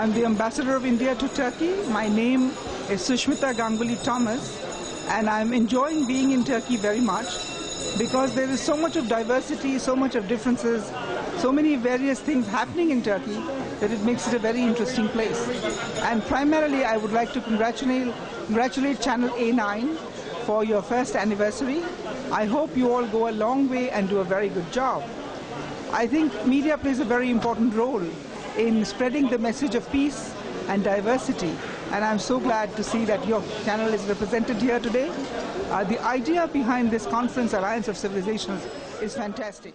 I'm the ambassador of India to Turkey. My name is Sushmita Ganguly Thomas, and I'm enjoying being in Turkey very much because there is so much of diversity, so much of differences, so many various things happening in Turkey that it makes it a very interesting place. And primarily, I would like to congratulate, congratulate Channel A9 for your first anniversary. I hope you all go a long way and do a very good job. I think media plays a very important role in spreading the message of peace and diversity. And I'm so glad to see that your channel is represented here today. Uh, the idea behind this conference, Alliance of Civilizations, is fantastic.